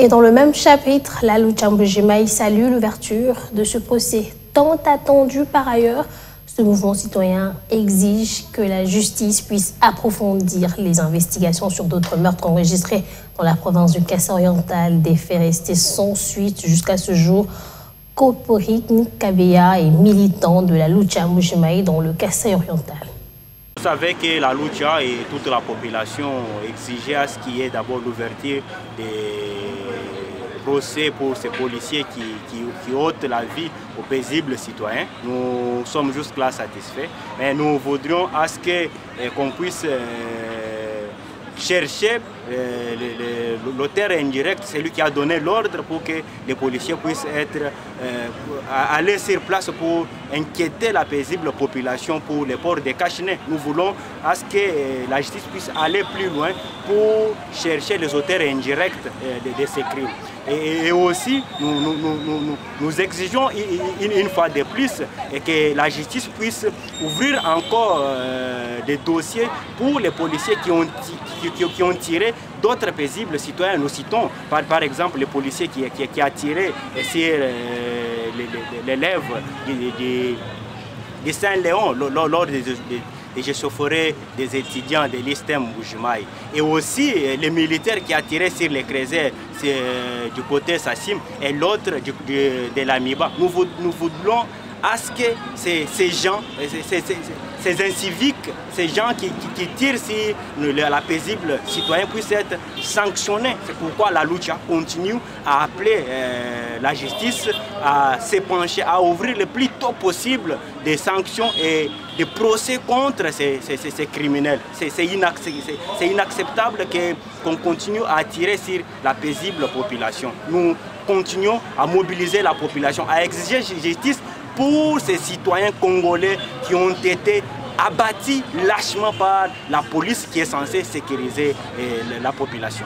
Et dans le même chapitre, la Luchamboujimaï salue l'ouverture de ce procès tant attendu par ailleurs. Ce mouvement citoyen exige que la justice puisse approfondir les investigations sur d'autres meurtres enregistrés dans la province du Casse oriental. Des faits restés sans suite jusqu'à ce jour. Koporik Kabeya est militant de la Lucha dans le Kassai oriental. Vous savez que la Lucha et toute la population exigeaient à ce qu'il y ait d'abord l'ouverture des procès pour ces policiers qui, ôtent la vie aux paisibles citoyens. Nous sommes jusque-là satisfaits, mais nous voudrions à ce eh, qu'on puisse eh, chercher euh, l'auteur indirect, c'est lui qui a donné l'ordre pour que les policiers puissent être, euh, aller sur place pour inquiéter la paisible population pour les ports des cachenets. Nous voulons à ce que euh, la justice puisse aller plus loin pour chercher les auteurs indirects de, ces crimes. Et, aussi, nous, exigeons une, fois de plus que la justice puisse ouvrir encore des dossiers pour les policiers qui ont, qui ont tiré d'autres paisibles citoyens. Nous citons par, exemple les policiers qui, qui, a tiré sur euh, l'élève de, Saint-Léon lors, des, des échauffourées des étudiants de l'ISTEM Boujmaï. Et aussi euh, les militaires qui a tiré sur les crézets euh, du côté Sassim et l'autre de, l'Amiba. Nous, nous voulons à ce que ces, ces gens, ces, ces, inciviques, ces gens qui, tirent sur la paisible citoyen puissent être sanctionnés. C'est pourquoi la lucha continue à appeler euh, la justice à s'épancher, à ouvrir le plus tôt possible des sanctions et des procès contre ces, criminels. C'est inacceptable qu'on continue à tirer sur la paisible population. Nous continuons à mobiliser la population, à exiger justice pour ces citoyens congolais qui ont été abattus lâchement par la police qui est censée sécuriser eh, la population.